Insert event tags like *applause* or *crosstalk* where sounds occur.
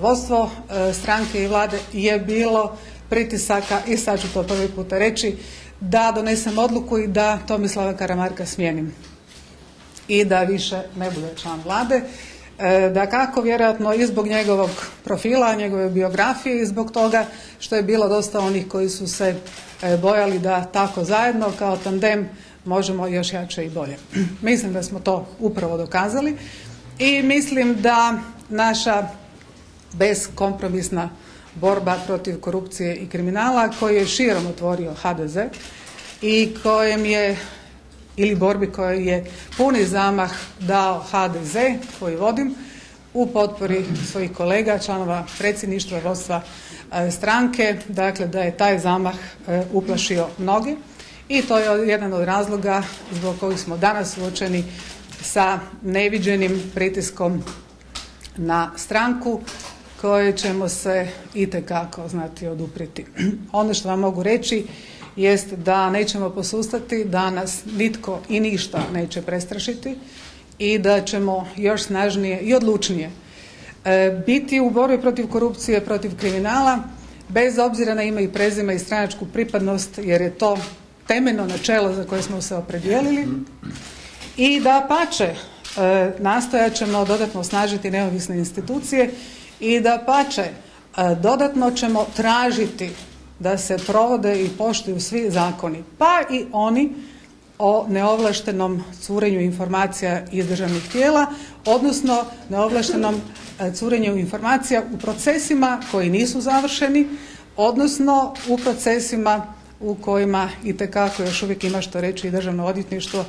vodstvo stranke i Vlade je bilo pritisaka i sad ću to prvi puta reći da donesem odluku i da Tomislava Karamarka smijenim i da više ne bude član Vlade. Dakako vjerojatno i zbog njegovog profila, njegove biografije i zbog toga što je bilo dosta onih koji su se bojali da tako zajedno kao tandem možemo još jače i bolje. *clears throat* Mislim da smo to upravo dokazali i mislim da naša beskompromisna borba protiv korupcije i kriminala koji je širom otvorio HDZ i kojem je ili borbi kojoj je puni zamah dao HDZ koji vodim u potpori svojih kolega, članova predsjedništva, vodstva stranke, dakle da je taj zamah uplašio mnoge. I to je jedan od razloga zbog kojih smo danas suočeni sa neviđenim pritiskom na stranku koje ćemo se itekako znati oduprijeti. *clears throat* Ono što vam mogu reći jest da nećemo posustati, da nas nitko i ništa neće prestrašiti i da ćemo još snažnije i odlučnije biti u borbi protiv korupcije, protiv kriminala bez obzira na ime i prezime i stranačku pripadnost jer je to temeljno načelo za koje smo se opredijelili i dapače nastojat ćemo dodatno osnažiti neovisne institucije i dapače dodatno ćemo tražiti da se provode i poštuju svi zakoni pa i oni o neovlaštenom curenju informacija iz državnih tijela odnosno neovlaštenom curenju informacija u procesima koji nisu završeni odnosno u procesima u kojima itekako još uvijek ima što reći i Državno odvjetništvo